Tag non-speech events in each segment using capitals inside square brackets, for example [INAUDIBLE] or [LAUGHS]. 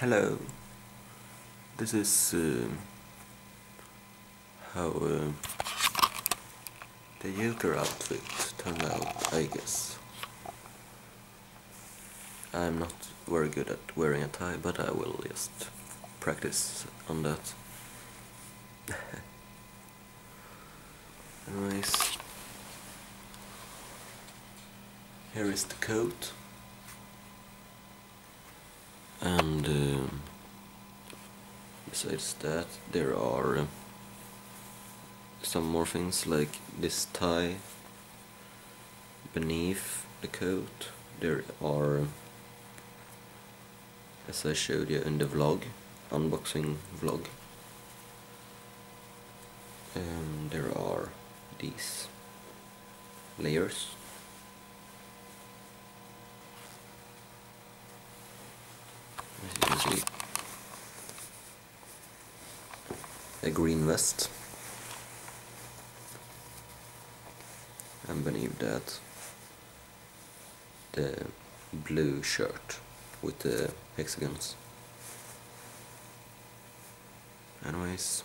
Hello. This is uh, how uh, the Joker outfit turned out, I guess. I'm not very good at wearing a tie, but I will just practice on that. [LAUGHS] Anyways, here is the coat. And um, besides that, there are uh, some more things like this tie beneath the coat. There are, as I showed you in the vlog, unboxing vlog, um, there are these layers as you can see a green vest. And beneath that the blue shirt with the hexagons. Anyways.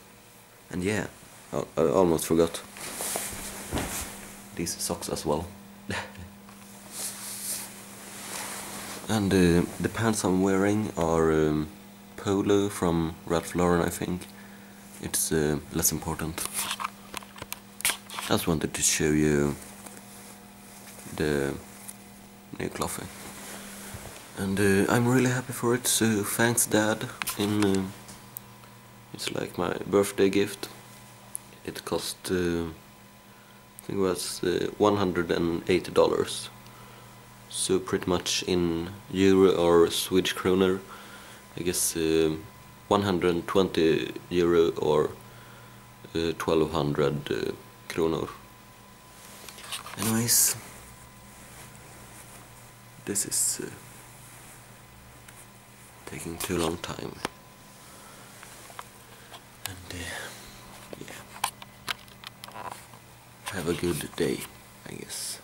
And yeah I, I almost forgot these socks as well. [LAUGHS] And uh, the pants I'm wearing are um, Polo from Ralph Lauren, I think. It's uh, less important. I just wanted to show you the new clothing. And uh, I'm really happy for it, so thanks Dad. In uh, It's like my birthday gift. It cost, uh, I think it was uh, $180 so pretty much in euro or Swedish kroner I guess uh, 120 euro or uh, 1200 uh, kronor. Anyways this is uh, taking too long time. And uh, yeah. Have a good day I guess